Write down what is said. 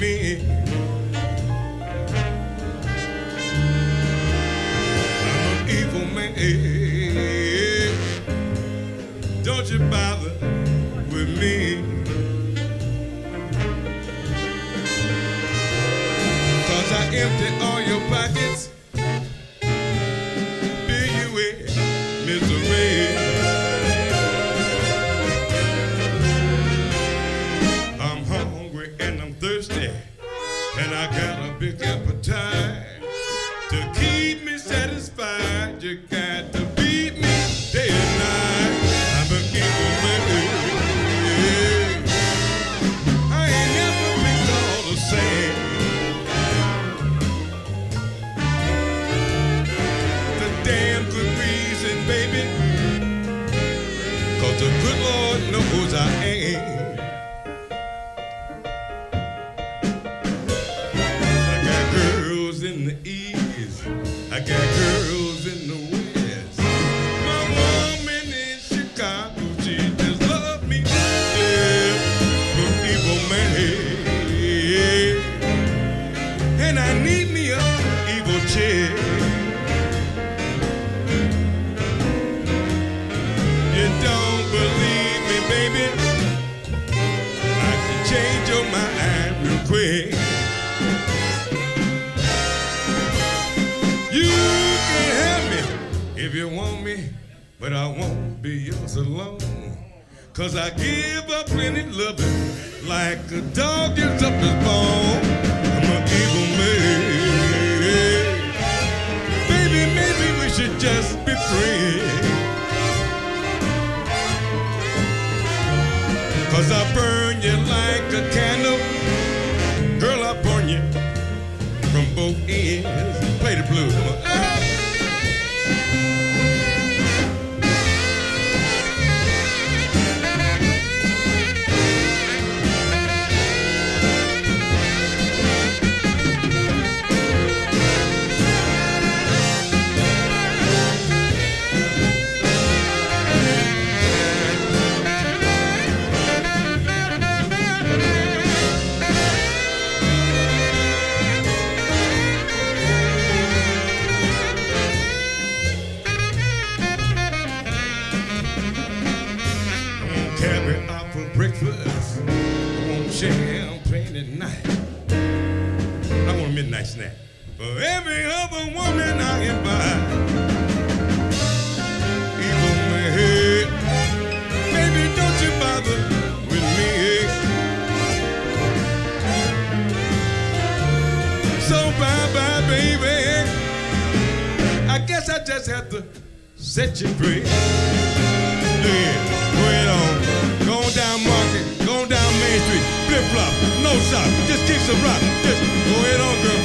me. I'm an evil man. Don't you bother with me. Cause I empty all your pockets. Got a big. To keep me satisfied, you got to beat me day and night. I'm an evil man. I ain't never been a. The damn good reason, baby. Cause the good Lord knows I ain't. I got girls in the west. My woman in Chicago, she just love me. Yeah, the evil man. And I need me a evil chick. You don't believe me, baby? I can change your mind real quick. If you want me, but I won't be yours alone. Cause I give up plenty loving like a dog gives up his bone. I'm an evil man. Baby, maybe we should just be friends. Cause I burn you like a candle. Girl, I burn you from both ends. Play the blues. Breakfast. I want champagne at night. I want a midnight snack. For every other woman I. Evil man, baby, don't you bother with me. So bye bye, baby. I guess I just have to set you free. Yeah, go just kick some rock. Just go ahead on, girl.